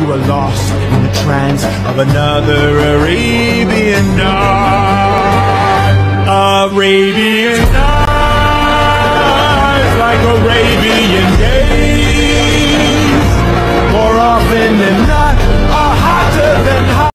who are lost in the trance of another Arabian night. Arabian night, like Arabian